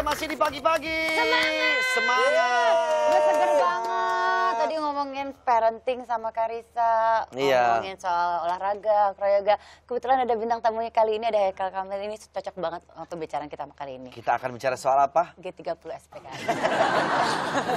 kita masih di pagi-pagi. Semangat. Semangat. Udah seger banget. Tadi ngomongin parenting sama Karisa. Iya. Ngomongin soal olahraga, kroyoga. Kebetulan ada bintang tamunya kali ini, ada Hekal Kamil. Ini cocok banget untuk bicara kita kali ini. Kita akan bicara soal apa? G30 SPKI.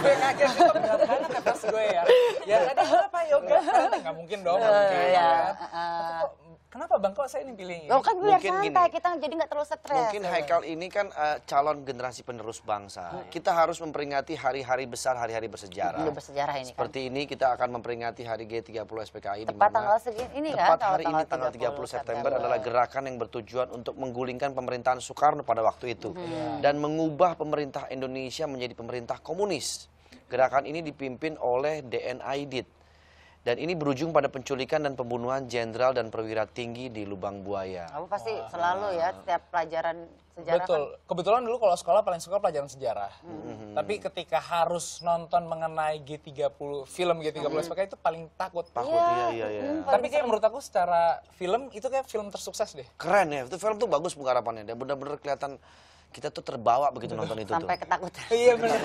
gue kaget itu berat banget atas gue ya. Ya tadi apa yoga? Parenting nggak mungkin dong. nggak mungkin, Iya. ya. Kenapa bang kok saya ini pilih ini? Lo kan biar Mungkin santai, gini. kita jadi nggak terlalu stres. Mungkin Haikal ini kan eh, calon generasi penerus bangsa. Kita harus memperingati hari-hari besar, hari-hari bersejarah. Dulu bersejarah ini kan. Ini kita akan memperingati hari G30 SPKI. di Tepat mana tanggal segini ini kan, Tepat kalau hari ini tanggal 30 September adalah gerakan yang bertujuan untuk menggulingkan pemerintahan Soekarno pada waktu itu. Hmm. Dan mengubah pemerintah Indonesia menjadi pemerintah komunis. Gerakan ini dipimpin oleh DN Aidit. Dan ini berujung pada penculikan dan pembunuhan jenderal dan perwira tinggi di Lubang Buaya. Kamu pasti selalu ya, setiap pelajaran sejarah Betul. kan. Kebetulan dulu kalau sekolah paling suka pelajaran sejarah. Hmm. Tapi ketika harus nonton mengenai G30, film G30 SPK itu paling takut. Takut, iya, iya, iya. hmm, Tapi kayak menurut aku secara film itu kayak film tersukses deh. Keren ya, itu film tuh bagus penggarapannya. Dan benar-benar kelihatan kita tuh terbawa begitu nonton itu sampai tuh. ketakutan. Iya benar.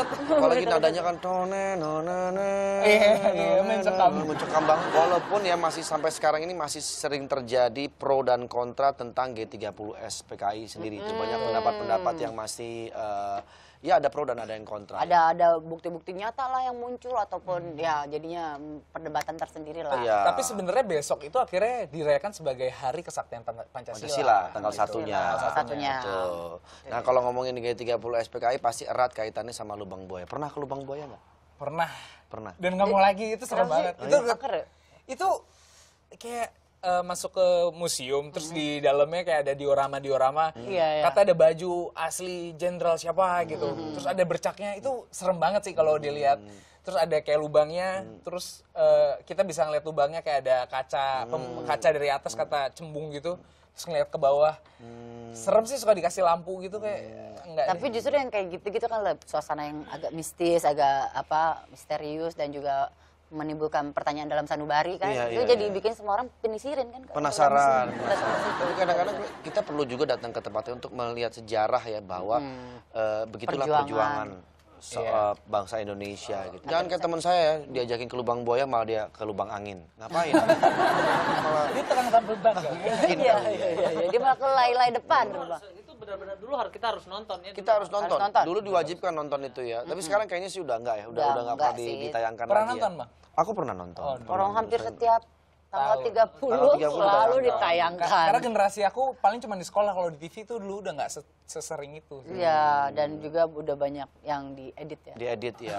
takut. Apalagi nadanya kan tone, none, Iya, iya, mencekam. mencekam banget. Walaupun ya masih sampai sekarang ini masih sering terjadi pro dan kontra tentang G30 SPKI sendiri. Itu banyak pendapat-pendapat yang masih eh, ya ada pro dan ada yang kontra. Ada ada bukti-bukti nyata lah yang muncul ataupun ya jadinya perdebatan tersendiri lah. Iya. Tapi sebenarnya besok itu akhirnya dirayakan sebagai Hari Kesaktian Pan- Pancasila. Pancasila tanggal Gitu. satunya. Tanggal satunya. Betul. Nah kalau ngomongin G30 SPKI pasti erat kaitannya sama Lubang Buaya. Pernah ke Lubang Buaya nggak? Pernah. Pernah. Dan nggak mau lagi itu serem banget. Oh, Itu iya? Angker ya? itu kayak eh, masuk ke museum terus di dalamnya kayak ada diorama-diorama. Iya, iya. Kata ada baju asli jenderal siapa gitu. Terus ada bercaknya itu serem banget sih kalau dilihat. Terus ada kayak lubangnya, terus eh, kita bisa ngeliat lubangnya kayak ada kaca, pem- kaca dari atas kata cembung gitu. Terus ngeliat ke bawah. Serem sih suka dikasih lampu gitu kayak enggak. Tapi justru yang kayak gitu-gitu kan lebih suasana yang agak mistis, agak apa misterius dan juga menimbulkan pertanyaan dalam sanubari kan. Iya, itu iya, jadi iya. bikin semua orang penisirin kan. penasaran. Ke penasaran. Tapi kadang-kadang kita perlu juga datang ke tempatnya untuk melihat sejarah ya bahwa eh, begitulah Perjuangan. perjuangan, so- Iya. eh, bangsa Indonesia gitu. Jangan kayak teman saya ya, diajakin ke lubang buaya malah dia ke lubang angin. Ngapain? malah Ini terang banget. mungkin Iya, iya, ya. iya, iya. Dia malah ke lay-lay depan. rumah. itu benar-benar dulu harus kita harus nonton ya. Kita harus nonton. nonton. Dulu diwajibkan nonton itu ya. Tapi sekarang kayaknya sih udah enggak ya. Udah Udah udah enggak enggak pernah ditayangkan Pernah lagi nonton, ya. Bang? Aku pernah nonton. Oh, Pernah Orang nonton. hampir setiap tanggal Tahu. 30, Tanggal 30 selalu ditayangkan. ditayangkan. Karena generasi aku paling cuma di sekolah kalau di TV tuh dulu udah nggak se- sesering itu. Iya, dan juga udah banyak yang diedit ya. diedit ya.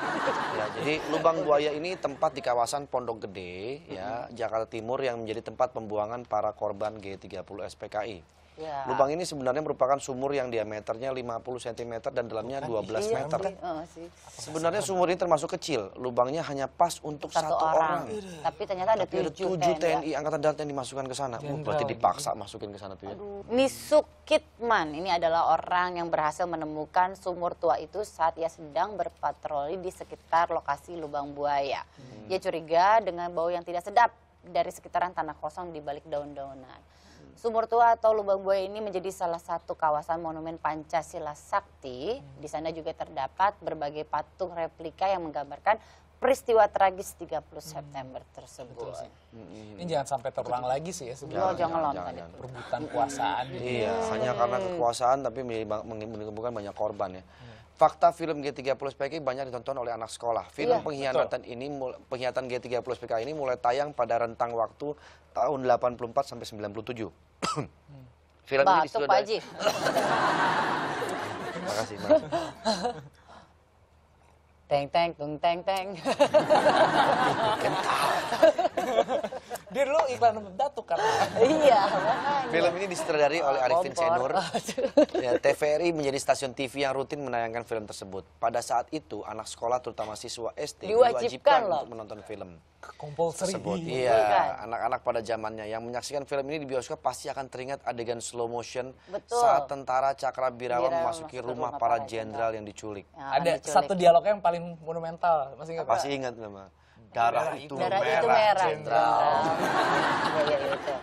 ya. Jadi lubang buaya ini tempat di kawasan Pondok Gede ya, Jakarta Timur yang menjadi tempat pembuangan para korban G30 SPKI. Ya. Lubang ini sebenarnya merupakan sumur yang diameternya 50 cm dan dalamnya 12 Iya, meter. sih, sih. Sebenarnya sumur ini termasuk kecil, lubangnya hanya pas untuk Satu, satu, orang. orang. Tapi ternyata ada Tapi ada tujuh, tujuh TNI. TNI Angkatan Darat yang dimasukkan ke sana. Uh, berarti dipaksa masukin ke sana tuh ya. Nisuk Kitman ini adalah orang yang berhasil menemukan sumur tua itu saat ia sedang berpatroli di sekitar lokasi lubang buaya. Hmm. Ia curiga dengan bau yang tidak sedap dari sekitaran tanah kosong di balik daun-daunan. Sumur tua atau lubang buaya ini menjadi salah satu kawasan monumen Pancasila Sakti. Di sana juga terdapat berbagai patung replika yang menggambarkan peristiwa tragis 30 September tersebut. Ini jangan sampai terulang lagi sih ya Oh, sebenarnya. jangan jangan, jangan. itu. Perebutan kuasaan gitu. Iya, hanya karena kekuasaan tapi menimbulkan banyak korban ya. Fakta film G30 SPKI banyak ditonton oleh anak sekolah. Film Iya, pengkhianatan ini pengkhianatan G30 SPKI ini mulai tayang pada rentang waktu tahun 84 sampai 97. film ini Batuk Pak Haji. Terima kasih, Mas. Teng teng tung teng teng. Dia dulu iklan batuk kan. iya. Film ini disutradari oleh Arifin. Senur. Ya, TVRI menjadi stasiun TV yang rutin menayangkan film tersebut. Pada saat itu, anak sekolah terutama siswa SD Diwajibkan loh. untuk menonton film Compulsory. tersebut. Bukan. Iya, anak-anak pada zamannya yang menyaksikan film ini di bioskop pasti akan teringat adegan slow motion Betul. saat tentara Cakrabirawa Birawa memasuki rumah rumah para jenderal yang diculik. Yang Ada diculik. satu dialognya yang paling monumental. Masih ingat? Pasti ingat nama. Darah itu Darah merah, itu merah. jenderal. Iya, iya, itu.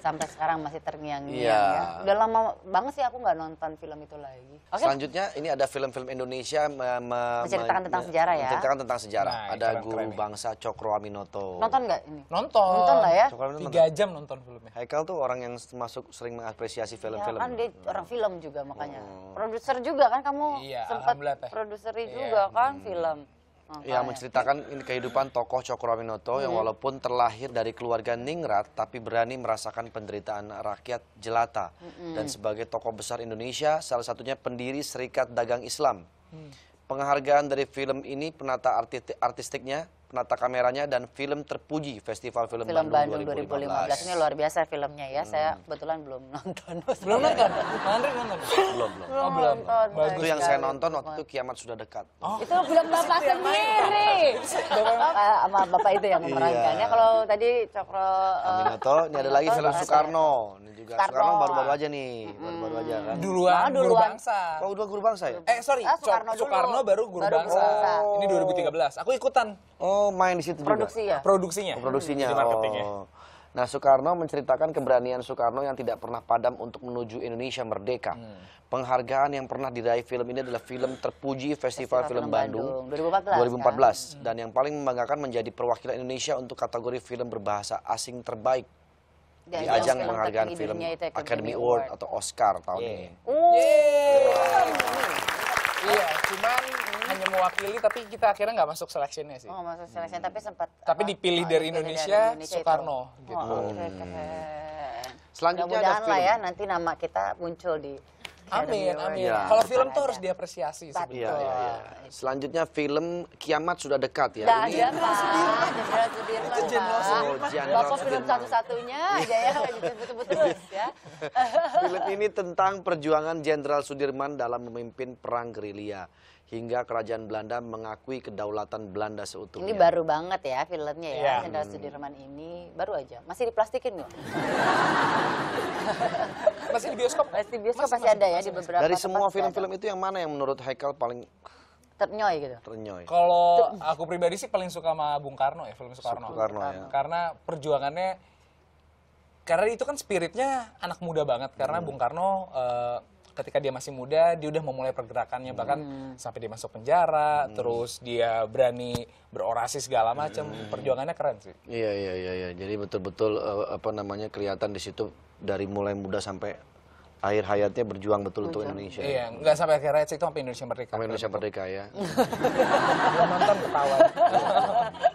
sampai sekarang masih terngiang-ngiang Iya. ya. Udah lama banget sih aku nggak nonton film itu lagi. Oke. Selanjutnya ini ada film-film Indonesia me- me- Menceritakan me- tentang sejarah ya. Menceritakan tentang sejarah. Nah, ada keren-keren Guru nih. Bangsa Cokro Aminoto. Nonton nggak ini? Nonton. Nonton lah ya. Cokro Aminoto Tiga jam nonton filmnya. Haikal tuh orang yang masuk sering mengapresiasi Ya, film-film. kan dia orang film juga makanya. Oh. Produser juga kan kamu Iya, sempat produseri Iya. juga kan film. Ya Makanya. menceritakan ini kehidupan tokoh Cokro Aminoto yang walaupun terlahir dari keluarga ningrat tapi berani merasakan penderitaan rakyat jelata dan sebagai tokoh besar Indonesia salah satunya pendiri Serikat Dagang Islam. Penghargaan dari film ini penata arti- artistiknya, penata kameranya dan film terpuji Festival Film, Film Bandung, Bandung 2015 ini 2015. luar biasa filmnya ya. Saya kebetulan belum nonton. Belum nonton? Andri nonton? Belum, belum. Oh, belum. nonton. Bagus. Itu yang saya nonton waktu itu kiamat sudah dekat. Itu film bapak sendiri. Bapak sama bapak itu yang memerankan Iya. ya. Kalau tadi Cokro eh, Aminoto, ini ada lagi film Soekarno. Ini juga Soekarno. Baru-baru aja nih, baru-baru aja kan. Duluan, Malah guru duluan. bangsa. Oh, udah guru bangsa ya? Eh sorry, Ah, Soekarno, baru guru bangsa. Ini 2013. Aku ikutan Oh, main di situ juga. produksi ya. produksinya. Oh, produksinya. Di marketingnya. Oh. Nah, Soekarno menceritakan keberanian Soekarno yang tidak pernah padam untuk menuju Indonesia merdeka. Penghargaan yang pernah diraih film ini adalah film terpuji Festival, Film, Bandung, 2014. 2014 dan yang paling membanggakan menjadi perwakilan Indonesia untuk kategori film berbahasa asing terbaik Dan di ajang film penghargaan film itu Academy Award atau Oscar tahun Iya. ini. Uh, Iya, cuman hanya mewakili tapi kita akhirnya nggak masuk seleksinya sih. Oh, masuk seleksi tapi sempat Tapi apa, dipilih oh, dari Indonesia, itu. Soekarno, gitu. Oh, keren. Selanjutnya ada Mudah-mudahan lah film. ya nanti nama kita muncul di Amin, amin. Iya. Kalau film tuh harus diapresiasi Betul. sebenarnya. Iya, iya, iya. Selanjutnya film Kiamat sudah dekat ya. Dah Ini ada Pak, Jenderal Sudirman Itu Jenderal. Sudirman. Oh, Bapak film satu-satunya aja ya, disebut-sebut terus ya. Film ini tentang perjuangan Jenderal Sudirman dalam memimpin perang gerilya hingga kerajaan Belanda mengakui kedaulatan Belanda seutuhnya. Ini baru banget ya filmnya ya. Jenderal Sudirman ini baru aja. Masih diplastikin nggak? Masih di bioskop? Masih di bioskop pasti ada ya di beberapa Dari semua film-film itu yang mana yang menurut Haikal paling ternyoy gitu. ternyoy? Kalau aku pribadi sih paling suka sama Bung Karno ya, film Soekarno. Soekarno, ya. Karena perjuangannya, karena itu kan spiritnya anak muda banget. Karena Hmm. Bung Karno eh, ketika dia masih muda, dia udah memulai pergerakannya. Bahkan Hmm. sampai dia masuk penjara, terus dia berani berorasi segala macam. Hmm. Perjuangannya keren sih. Iya iya iya iya. Jadi betul-betul eh, apa namanya kelihatan di situ dari mulai muda sampai akhir hayatnya berjuang betul untuk Indonesia. Iya, nggak sampai akhirnya itu sampai Indonesia merdeka. Sampai Indonesia merdeka ya. Belum nonton ketawa.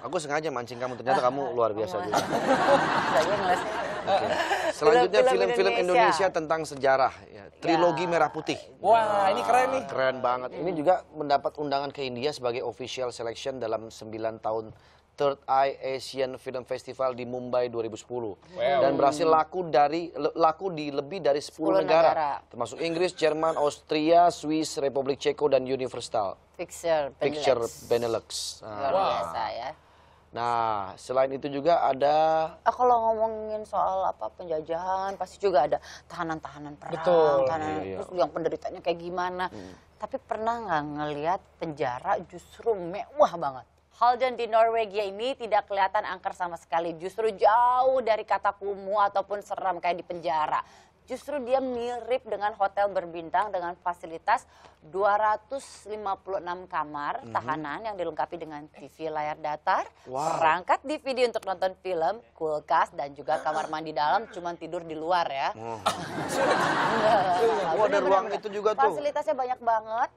Aku sengaja mancing kamu ternyata kamu luar biasa juga. Saya ngeles. Oke. Selanjutnya Film-film Indonesia. Indonesia tentang sejarah ya. Trilogi Merah Putih. Wah, ini keren nih. Keren banget. Ini juga mendapat undangan ke India sebagai official selection dalam 9 tahun Third Eye Asian Film Festival di Mumbai 2010. Dan berhasil laku dari laku di lebih dari 10, 10 negara, negara. termasuk Inggris, Jerman, Austria, Swiss, Republik Ceko dan Universal Picture, Picture Benelux. Benelux. Luar Nah, biasa ya. Nah, selain itu juga ada Ah, kalau ngomongin soal apa penjajahan pasti juga ada tahanan-tahanan perang, Betul. tahanan Iya, iya. terus yang penderitaannya kayak gimana. Tapi pernah nggak ngelihat penjara justru mewah banget? Halden di Norwegia ini tidak kelihatan angker sama sekali, justru jauh dari kata kumuh ataupun seram kayak di penjara. Justru dia mirip dengan hotel berbintang dengan fasilitas 256 kamar tahanan yang dilengkapi dengan TV layar datar, Wow. perangkat DVD untuk nonton film, kulkas dan juga kamar mandi dalam, cuman tidur di luar ya. Oh, ada ruang itu juga tuh. Fasilitasnya banyak banget.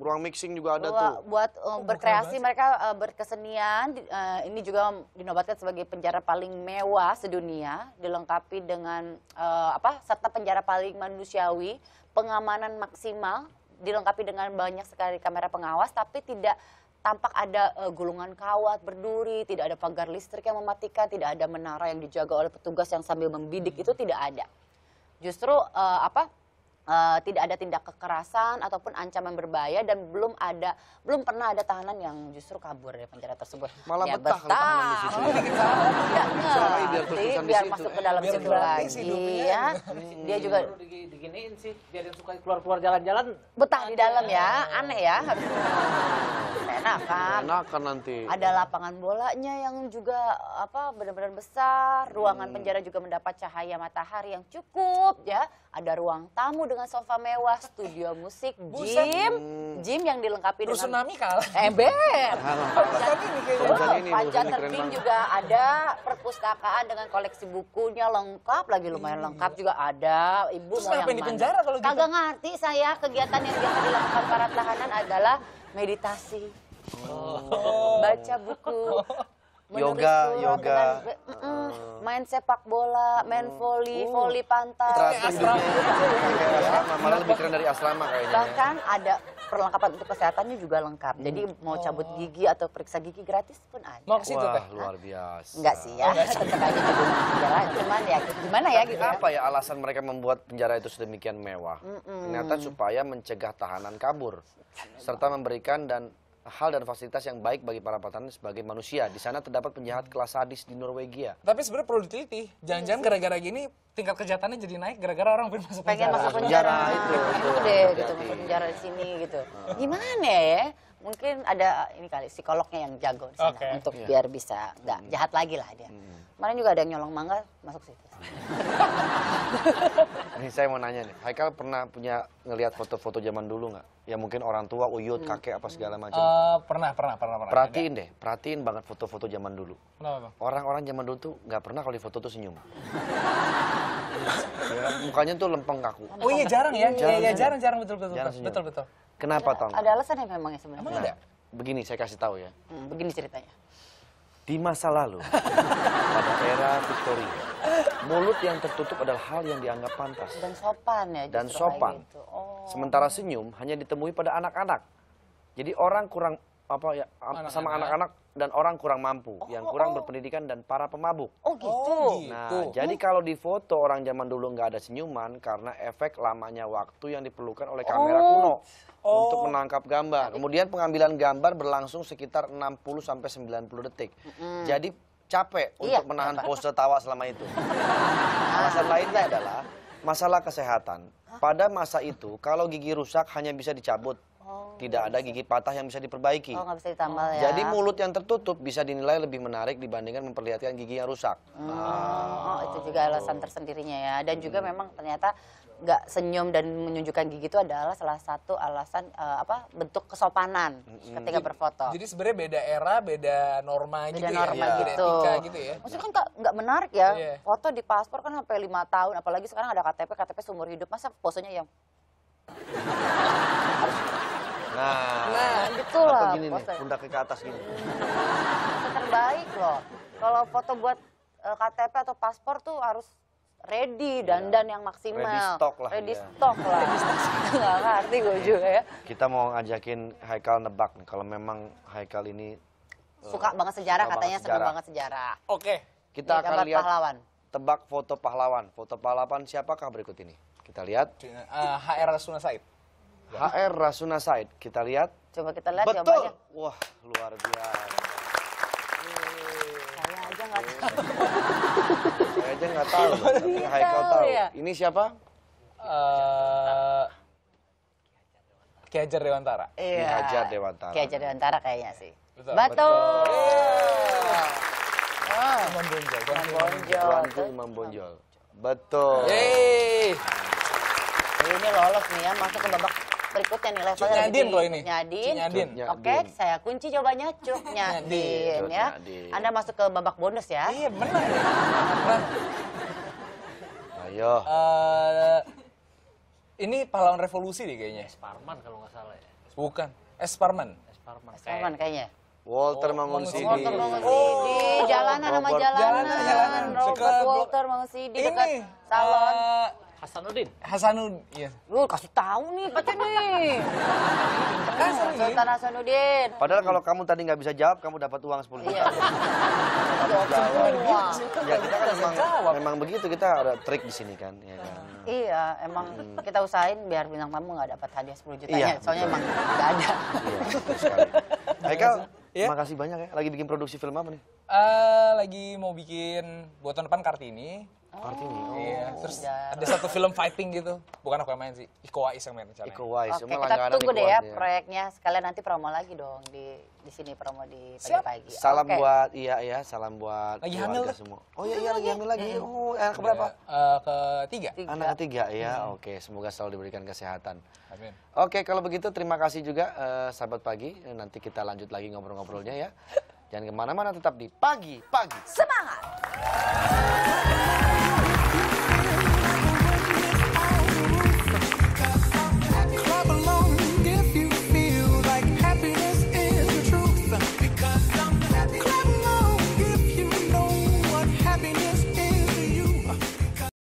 Ruang mixing juga ada Buat, tuh. buat uh, berkreasi mereka uh, berkesenian. Uh, ini juga dinobatkan sebagai penjara paling mewah sedunia, dilengkapi dengan uh, apa? serta penjara paling manusiawi, pengamanan maksimal, dilengkapi dengan banyak sekali kamera pengawas, tapi tidak tampak ada uh, gulungan kawat berduri, tidak ada pagar listrik yang mematikan, tidak ada menara yang dijaga oleh petugas yang sambil membidik itu tidak ada. Justru uh, apa? Eh, tidak ada tindak kekerasan ataupun ancaman berbahaya dan belum ada belum pernah ada tahanan yang justru kabur dari penjara tersebut. Malah Ya, betah kalau tahanan di situ ya. Betah. Tidak, biar terus-terusan di biar masuk ke dalam Biar situ lagi hidupnya. ya. Dia juga diginiin sih, biar yang suka keluar-keluar jalan-jalan. betah di dalam ya, aneh ya. Enak kan. Enakan nanti. Ada lapangan bolanya yang juga apa benar-benar besar, ruangan Hmm. penjara juga mendapat cahaya matahari yang cukup ya. Ada ruang tamu dengan sofa mewah, studio musik, Buset. gym, gym yang dilengkapi Terus dengan tsunami kalah. ember. Panjat tebing juga ada, perpustakaan dengan koleksi bukunya lengkap, lagi lumayan lengkap juga ada. Ibu Terus mau yang di mana? penjara kalau gitu? Kagak ngerti saya kegiatan yang biasa dilakukan para tahanan adalah meditasi, baca buku, menulis Yoga, yoga. dengan- Mm-mm, main sepak bola, main voli, voli pantai. Teratur asrama. hidupnya kayak asrama, malah lebih keren dari asrama kayaknya. ya. Bahkan ada perlengkapan untuk kesehatannya juga lengkap. Jadi mau cabut gigi atau periksa gigi gratis pun ada. Mau ke situ Wah, teh? luar biasa. Enggak sih ya, tetap aja. Cuman ya gimana ya gitu ya. Apa ya alasan mereka membuat penjara itu sedemikian mewah? Ternyata supaya mencegah tahanan kabur serta memberikan dan hal dan fasilitas yang baik bagi para tahanan sebagai manusia. Di sana terdapat penjahat kelas sadis di Norwegia. Tapi sebenarnya perlu diteliti. Jangan-jangan gara-gara gini tingkat kejahatannya jadi naik gara-gara orang pengen masuk pengen penjara. masuk penjara, penjara, itu, itu, itu. deh gitu masuk penjara di sini gitu gimana ya mungkin ada ini kali psikolognya yang jago di sana Oke. untuk Iya. biar bisa nggak jahat lagi lah dia kemarin juga ada yang nyolong mangga masuk situ Nih saya mau nanya nih, Haikal pernah punya ngelihat foto-foto zaman dulu nggak? Ya mungkin orang tua, uyut, kakek apa segala macam. Eh, pernah, pernah, pernah, pernah. Perhatiin deh, perhatiin banget foto-foto zaman dulu. Kenapa, Bang? Orang-orang zaman dulu tuh nggak pernah kalau di foto tuh senyum. Ya, mukanya tuh lempeng kaku. Oh iya jarang ya? Iya, Jarang iya senyum. jarang, jarang betul betul. Jarang betul, betul betul. Kenapa nggak? ada alasan ya memangnya sebenarnya Emang ada? Begini saya kasih tahu ya. Hmm, begini ceritanya Di masa lalu, pada era Victoria, mulut yang tertutup adalah hal yang dianggap pantas. dan sopan ya Dan sopan. gitu. oh Sementara senyum hanya ditemui pada anak-anak. Jadi orang kurang apa ya am- sama anak-anak dan orang kurang mampu, yang kurang berpendidikan dan para pemabuk. oh gitu Oh, gitu. Nah, jadi kalau di foto orang zaman dulu nggak ada senyuman karena efek lamanya waktu yang diperlukan oleh kamera kuno untuk menangkap gambar. Kemudian pengambilan gambar berlangsung sekitar 60 sampai 90 detik. Jadi capek Iya. untuk menahan pose tawa selama itu. Alasan lainnya adalah masalah kesehatan. Pada masa itu, kalau gigi rusak hanya bisa dicabut. Tidak ada gigi patah yang bisa diperbaiki. oh nggak bisa ditambal ya Jadi mulut yang tertutup bisa dinilai lebih menarik dibandingkan memperlihatkan gigi yang rusak. Hmm, oh, itu juga alasan tersendirinya ya. Dan juga memang ternyata nggak senyum dan menunjukkan gigi itu adalah salah satu alasan eh, apa bentuk kesopanan ketika berfoto. Jadi sebenarnya beda era, beda norma Beda gitu norma ya. Beda gitu. etika gitu ya. Maksudnya kan nggak menarik ya. Iya. Foto di paspor kan sampai lima tahun, apalagi sekarang ada KTP, KTP seumur hidup. Masa posenya yang Nah, nah, gitu atau lah gini nih, pose. pundaknya ke atas gini. Terbaik loh. Kalau foto buat eh, KTP atau paspor tuh harus ready dandan yang maksimal. Ready stock lah, Ready iya. stock lah. Nggak ngerti gue juga ya. Kita mau ngajakin Haikal nebak nih, kalau memang Haikal ini Suka banget sejarah suka katanya seneng banget sejarah. Oke. kita Ini akan lihat pahlawan. tebak foto pahlawan. Foto pahlawan siapakah berikut ini? Kita lihat Eh, HR Rasuna Said. HR Rasuna Said. Kita lihat. Coba kita lihat Betul. jawabannya. Wah, luar biasa. Saya aja nggak tahu. Saya aja nggak tahu, tapi Haikal tahu tahu. ya. Ini siapa? Eh Ki Hajar Dewantara. Iya. Ki Hajar Dewantara. Ki Hajar Dewantara kayaknya sih. Betul. Betul. Imam Bonjol. Imam Bonjol. Tuanku Imam Bonjol. Betul. Yeay. Ini lolos nih ya, masuk ke babak berikutnya nih levelnya. Nyadin loh ini. Nyadin. Nyadin. Oke, Nyadin. saya kunci jawabannya Cuk Nyadin ya. Nyadin. Anda masuk ke babak bonus ya. Iya benar. Ayo. eh, ini pahlawan revolusi deh kayaknya. Parman kalau nggak salah ya. Bukan. Esparman. Parman. Salman kayaknya. Walter Oh, Mangunsidi. Mangunsidi. Walter Mangusidi, jalanan sama Robert. jalanan. Jalanan, jalanan. Robert Dekat- Walter Mangusidi dekat Ini salon. eh, Hasanuddin. Hasanuddin. Iya. Lu kasih tahu nih, pacar nih. Hasanuddin. Sultan Hasanuddin. Padahal kalau kamu tadi nggak bisa jawab, kamu dapat uang 10 Iya. juta. Jawab semua. Ya kita kan memang, jawab. memang begitu kita ada trik di sini kan, ya kan. Iya, emang kita usahain biar bintang tamu nggak dapat hadiah 10 jutanya. Iya, Soalnya betul. emang nggak ada. Iya, betul sekali. Haikal, Iya. makasih banyak ya. Lagi bikin produksi film apa nih? Eh, lagi mau bikin buat tahun depan Kartini. Kartini. Oh. Iya, terus jarang. ada satu film fighting gitu. Bukan aku yang main sih, Iko Wais yang main rencananya. Iko Wais. Oke, kita tunggu deh ya Wais, proyeknya. Sekalian nanti promo lagi dong di di sini promo di Siap. pagi-pagi. Salam Oke. buat iya ya, salam buat Lagi keluarga hamil tuh. semua. Oh iya iya lagi hamil lagi. Oh, anak keberapa? Eh, ketiga. Tiga. Anak ketiga ya. Oke, semoga selalu diberikan kesehatan. Amin. Oke, kalau begitu terima kasih juga eh, sahabat pagi. Nanti kita lanjut lagi ngobrol-ngobrolnya ya. Jangan ke mana-mana, tetap di pagi-pagi. Semangat.